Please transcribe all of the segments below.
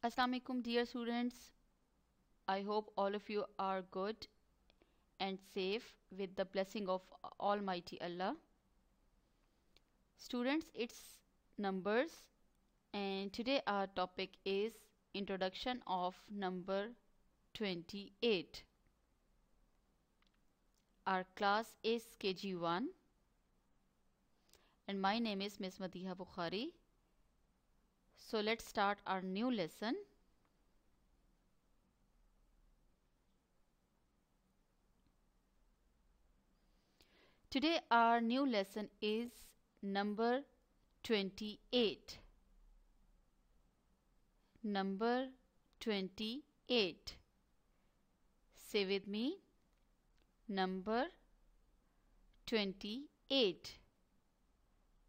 Assalamualaikum dear students. I hope all of you are good and safe with the blessing of Almighty Allah. Students, it's numbers and today our topic is introduction of number 28. Our class is KG1 and my name is Ms. Madiha Bukhari. So let's start our new lesson. Today our new lesson is number 28. Number 28. Say with me. Number 28.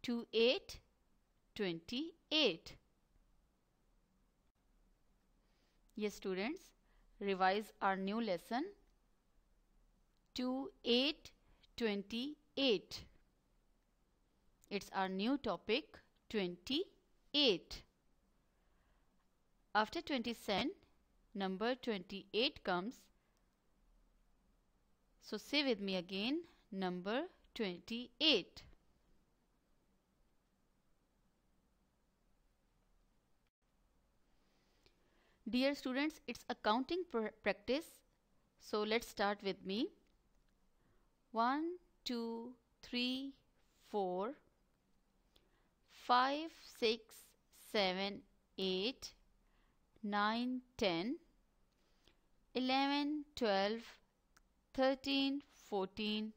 28 28 Yes students, revise our new lesson to 2828. It's our new topic 28. After 27, number 28 comes. So say with me again number 28. Dear students, it's accounting pr practice. So let's start with me. 1, 2, 3, 4, 5, 6, 7, 8, 9, 10, 11, 12, 13, 14,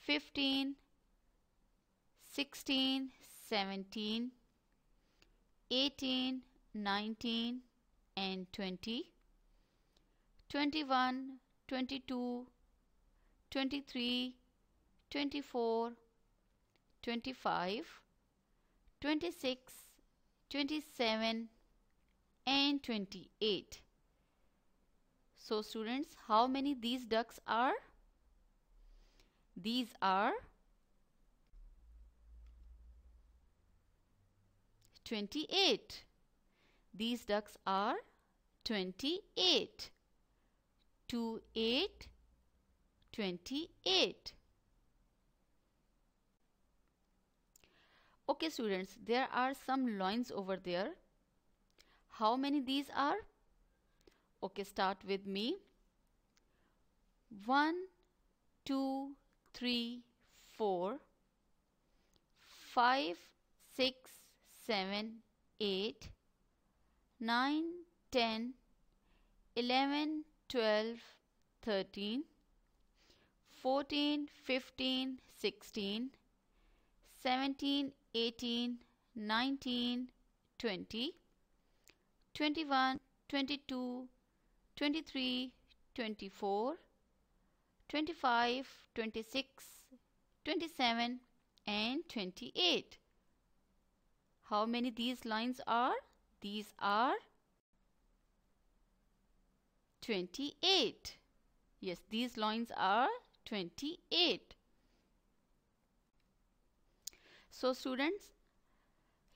15, 16, 17, 18, 19, and 20, 21, 22, 23, 24, 25, 26, 27 and 28. So students, how many these ducks are? These are 28. These ducks are 28. 2, 8, 28. Okay students, there are some lines over there. How many these are? Okay, start with me. 1, 2, 3, 4, 5, 6, 7, 8, 9, 10, 11, 12, 13, 14, 15, 16, 17, 18, 19, 20, 21, 22, 23, 24, 25, 26, 27 and 28. How many these lines are? These are 28. Yes, these lines are 28. So students,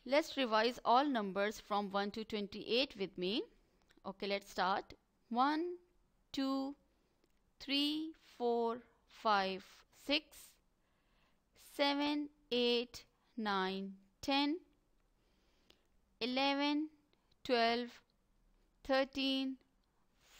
let's revise all numbers from 1 to 28 with me. Okay, let's start. 1, 2, 3, 4, 5, 6, 7, 8, 9, 10, 11, 12, 13,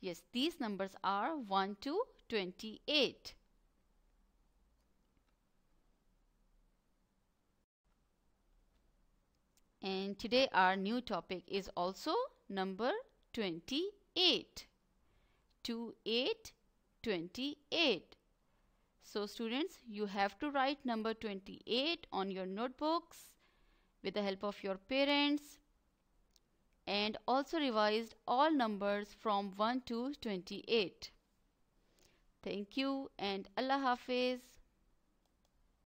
Yes, these numbers are 1 to 28. And today our new topic is also number 28. 28, 28. So students, you have to write number 28 on your notebooks with the help of your parents and also revised all numbers from 1 to 28. Thank you and Allah Hafiz.